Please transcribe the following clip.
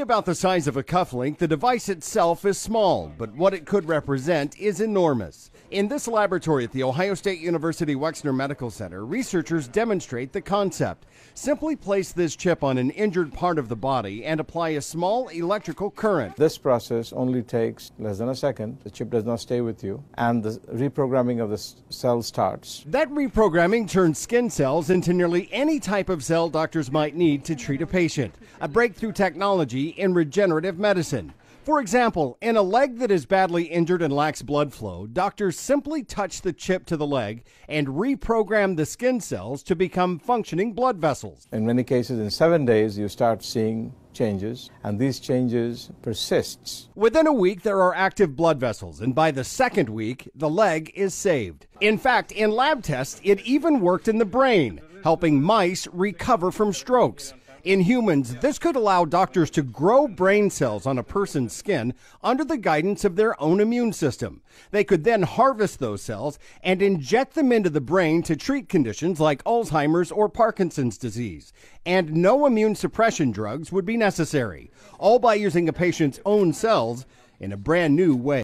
About the size of a cufflink, the device itself is small, but what it could represent is enormous. In this laboratory at the Ohio State University Wexner Medical Center, researchers demonstrate the concept. Simply place this chip on an injured part of the body and apply a small electrical current. This process only takes less than a second. The chip does not stay with you, and the reprogramming of the cell starts. That reprogramming turns skin cells into nearly any type of cell doctors might need to treat a patient. A breakthrough technology in regenerative medicine. For example, in a leg that is badly injured and lacks blood flow, doctors simply touch the chip to the leg and reprogram the skin cells to become functioning blood vessels. In many cases, in seven days, you start seeing changes, and these changes persists. Within a week, there are active blood vessels, and by the second week, the leg is saved. In fact, in lab tests, it even worked in the brain, helping mice recover from strokes. In humans, this could allow doctors to grow brain cells on a person's skin under the guidance of their own immune system. They could then harvest those cells and inject them into the brain to treat conditions like Alzheimer's or Parkinson's disease. And no immune suppression drugs would be necessary, all by using a patient's own cells in a brand new way.